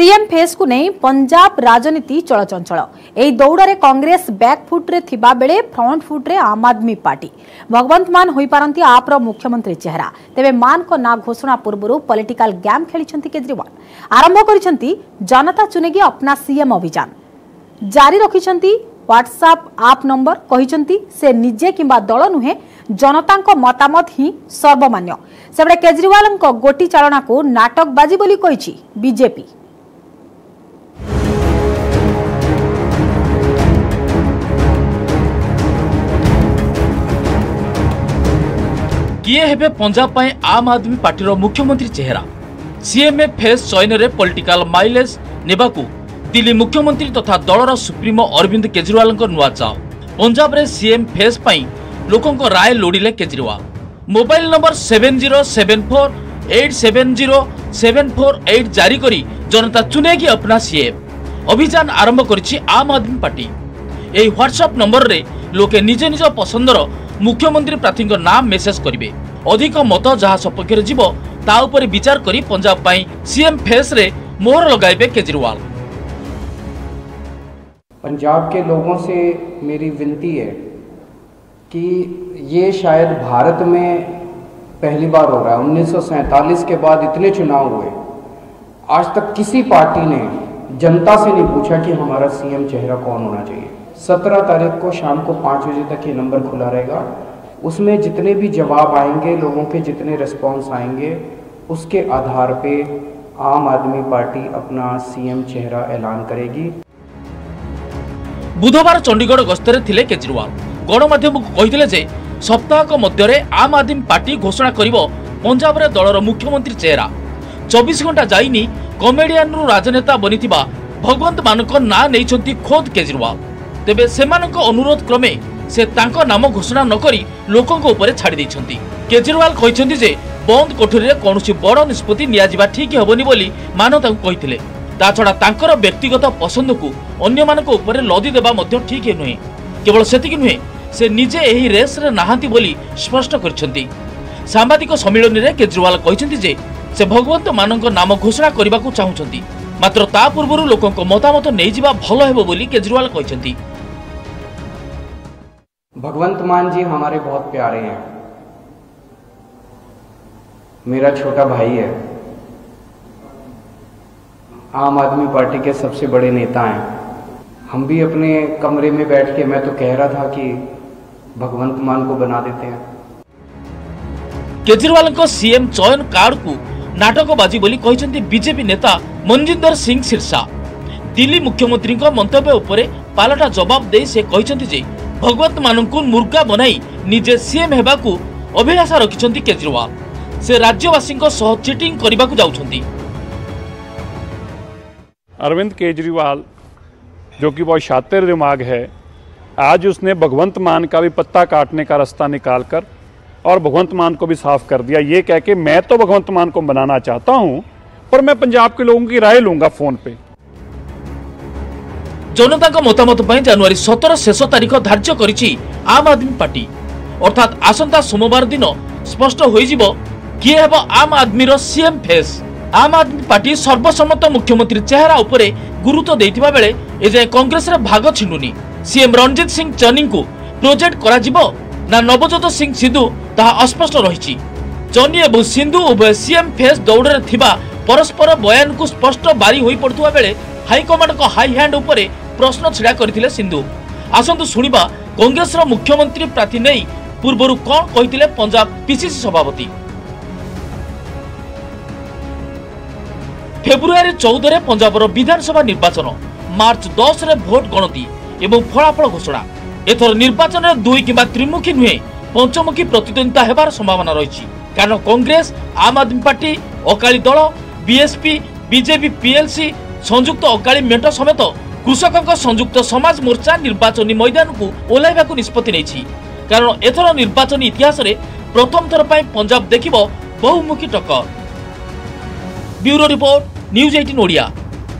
CM ଫେସ୍କୁ ନେଇ ପଞ୍ଜାବ ରାଜନୀତି ଚଳଚଞ୍ଚଳ ଏହି ଦୌଡ଼ରେ କଂଗ୍ରେସ ବ୍ୟାକ୍ ଫୁଟ୍ରେ ଥିବାବେଳେ ଫ୍ରଣ୍ଟ ଫୁଟ୍ରେ ଆମ୍ ଆଦମୀ ପାର୍ଟି ଭଗବନ୍ତ ମାନ ହୋଇପାରନ୍ତି ଆପ୍ର ମୁଖ୍ୟମନ୍ତ୍ରୀ ଚେହେରା ତେବେ ମାନଙ୍କ ନାଁ ଘୋଷଣା ପୂର୍ବରୁ ପଲିଟିକାଲ ଗେମ୍ ଖେଳିଛନ୍ତି କେଜରିୱାଲ ଆରମ୍ଭ କରିଛନ୍ତି ଜନତା ଚୁନେଗି ଅପ୍ନା ସିଏମ୍ ଅଭିଯାନ ଜାରି ରଖିଛନ୍ତି ହ୍ୱାଟ୍ସଆପ୍ ଆପ୍ ନମ୍ବର କହିଛନ୍ତି ସେ ନିଜେ କିମ୍ବା ଦଳ ନୁହେଁ ଜନତାଙ୍କ ମତାମତ ହିଁ ସର୍ବମାନ୍ୟ ସେପଟେ କେଜରିୱାଲଙ୍କ ଗୋଟି ଚାଳନାକୁ ନାଟକବାଜି ବୋଲି କହିଛି ବିଜେପି କିଏ ହେବେ ପଞ୍ଜାବ ପାଇଁ ଆମ୍ ଆଦମୀ ପାର୍ଟିର ମୁଖ୍ୟମନ୍ତ୍ରୀ ଚେହେରା ସିଏମ୍ଏ ଫେସ୍ ଚୟନରେ ପଲିଟିକାଲ ମାଇଲେଜ ନେବାକୁ ଦିଲ୍ଲୀ ମୁଖ୍ୟମନ୍ତ୍ରୀ ତଥା ଦଳର ସୁପ୍ରିମୋ ଅରବିନ୍ଦ କେଜରିୱାଲଙ୍କ ନୂଆ ଚାଓ ପଞ୍ଜାବରେ ସିଏମ୍ ଫେସ୍ ପାଇଁ ଲୋକଙ୍କ ରାୟ ଲୋଡ଼ିଲେ Kejriwal mobile number seven zero seven four eight seven zero seven four eight ଜାରି କରି ଜନତା ଚୁନେଗି ଅପନା ସିଏମ୍ ଅଭିଯାନ ଆରମ୍ଭ କରିଛି ଆମ୍ ଆଦମୀ ପାର୍ଟି ଏହି ହ୍ୱାଟ୍ସଆପ୍ ନମ୍ବରରେ ଲୋକେ ନିଜ ନିଜ ପସନ୍ଦର मुख्यमंत्री प्रार्थी नाम मेसेज କରିବେ अधिक मत जहाँ सपक्ष ଯିବ ତା ଉପରେ ବିଚାର କରି ପଞ୍ଜାବ ପାଇଁ सीएम मोहर लगे केजरीवाल पंजाब के लोगों से मेरी विनती है कि ये शायद भारत में पहली बार हो रहा है उन्नीस के बाद इतने चुनाव हुए आज तक किसी पार्टी ने जनता से नहीं पूछा कि हमारा सीएम चेहरा कौन होना चाहिए सत्रह तारीख को शाम को पाँच बजे तक ये नंबर खुला रहेगा उसमें जितने भी जवाब आएंगे लोगों के जितने रिस्पॉन्स आएंगे उसके आधार पे आम आदमी पार्टी अपना सीएम चेहरा ऐलान करेगी बुधवार चंडीगढ़ गस्तरे थे केजरीवाल गणमाध्यम को कहते जे सप्ताहक मध्य आम आदमी पार्टी घोषणा कर पंजाब में दलर मुख्यमंत्री चेहरा चौबीस घंटा जाइनी कमेडियान राजनेता बनी भगवंत मान ना नहीं खोद केजरीवाल ତେବେ ସେମାନଙ୍କ ଅନୁରୋଧ କ୍ରମେ ସେ ତାଙ୍କ ନାମ ଘୋଷଣା ନକରି ଲୋକଙ୍କ ଉପରେ ଛାଡ଼ି ଦେଇଛନ୍ତି କେଜରିୱାଲ କହିଛନ୍ତି ଯେ ବନ୍ଦ କୋଠରୀରେ କୌଣସି ବଡ଼ ନିଷ୍ପତ୍ତି ନିଆଯିବା ଠିକ୍ ହେବନି ବୋଲି ମାନ ତାଙ୍କୁ କହିଥିଲେ ତାଛଡ଼ା ତାଙ୍କର ବ୍ୟକ୍ତିଗତ ପସନ୍ଦକୁ ଅନ୍ୟମାନଙ୍କ ଉପରେ ଲଦି ଦେବା ମଧ୍ୟ ଠିକ୍ ନୁହେଁ କେବଳ ସେତିକି ନୁହେଁ ସେ ନିଜେ ଏହି ରେସ୍ରେ ନାହାନ୍ତି ବୋଲି ସ୍ପଷ୍ଟ କରିଛନ୍ତି ସାମ୍ବାଦିକ ସମ୍ମିଳନୀରେ କେଜରିୱାଲ କହିଛନ୍ତି ଯେ ସେ ଭଗବନ୍ତମାନଙ୍କ ନାମ ଘୋଷଣା କରିବାକୁ ଚାହୁଁଛନ୍ତି ମାତ୍ର ତା ପୂର୍ବରୁ ଲୋକଙ୍କ ମତାମତ ନେଇଯିବା ଭଲ ହେବ ବୋଲି କେଜରିୱାଲ କହିଛନ୍ତି भगवंत मान जी हमारे बहुत प्यारे हैं मेरा छोटा भाई है आम आदमी पार्टी के सबसे बड़े नेता हैं हम भी अपने कमरे में बैठ के मैं तो कह रहा था कि भगवंत मान को बना देते हैं केजरीवाल को सीएम चयन कार्ड को नाटकबाजी बोली कहते बीजेपी नेता मनजिंदर सिंह सिरसा दिल्ली मुख्यमंत्री मंत्य उपरे जवाब दे से कहते ଭଗବତମାନଙ୍କୁ मान ବନାଇ बनई निजे सीएम होगा अभिलाषा रखिंट केजरीवाल से राज्यवासी चिटिंग करने को अरविंद केजरीवाल जो कि बहुत शातिर दिमाग है आज उसने भगवंत मान का भी पत्ता काटने का रास्ता निकाल कर और भगवंत मान को भी साफ कर दिया ये कह के मैं तो भगवंत मान को बनाना चाहता हूँ पर मैं पंजाब के लोगों की राय लूँगा फ़ोन पे জনতাঙ্ক মতামত পাই জানুয়ারি সতের শেষ তারিখ ধার্য করেছে আম আদমি পার্টি অর্থাৎ আসন্তা সোমবার দিন স্পষ্ট হয়ে যাব কি হব আম আদমির CM face Aam Aadmi Party সর্বসম্মত মুখ্যমন্ত্রী চেহারা উপরে গুরুত্ব দেওয়া বেড়ে এযায় কংগ্রেসের ভাগ ছিণ্ডুনি সিএম রণজিৎ সিং চনি প্রোজেক্ট করা না নবজোত সিং সিধু তাহা অস্পষ্ট রয়েছে চনি এবং সিন্ধু উভয় সিএম ফেস দৌড়ে থাকা পরস্পর বয়ানকু স্পষ্ট বারি হয়ে পড়ুয়া বেড়ে ହାଇକମାଣ୍ଡଙ୍କ ହାଇହ୍ୟାଣ୍ଡ ଉପରେ ପ୍ରଶ୍ନ ଛିଡ଼ା କରିଥିଲେ ସିନ୍ଧୁ ଆସନ୍ତୁ ଶୁଣିବା କଂଗ୍ରେସର ମୁଖ୍ୟମନ୍ତ୍ରୀ ପ୍ରାର୍ଥୀ ନେଇ ପୂର୍ବରୁ କ'ଣ କହିଥିଲେ ପଞ୍ଜାବ ପିସିସି ସଭାପତି ଫେବୃଆରୀ ଚଉଦରେ ପଞ୍ଜାବର ବିଧାନସଭା ନିର୍ବାଚନ ମାର୍ଚ୍ଚ ଦଶରେ ଭୋଟ ଗଣତି ଏବଂ ଫଳାଫଳ ଘୋଷଣା ଏଥର ନିର୍ବାଚନରେ ଦୁଇ କିମ୍ବା ତ୍ରିମୁଖୀ ନୁହେଁ ପଞ୍ଚମୁଖୀ ପ୍ରତିଦ୍ୱନ୍ଦିତା ହେବାର ସମ୍ଭାବନା ରହିଛି କାରଣ Congress Aam Aadmi party Akali Dal BSP BJP PLC ସଂଯୁକ୍ତ ଅକାଳୀ ମେଣ୍ଟ ସମେତ କୃଷକଙ୍କ ସଂଯୁକ୍ତ ସମାଜ ମୋର୍ଚ୍ଚା ନିର୍ବାଚନୀ ମଇଦାନକୁ ଓହ୍ଲାଇବାକୁ ନିଷ୍ପତ୍ତି ନେଇଛି କାରଣ ଏଥର ନିର୍ବାଚନୀ ଇତିହାସରେ ପ୍ରଥମ ଥର ପାଇଁ ପଞ୍ଜାବ ଦେଖିବ ବହୁମୁଖୀ ଟକ bureau report news eighteen Odia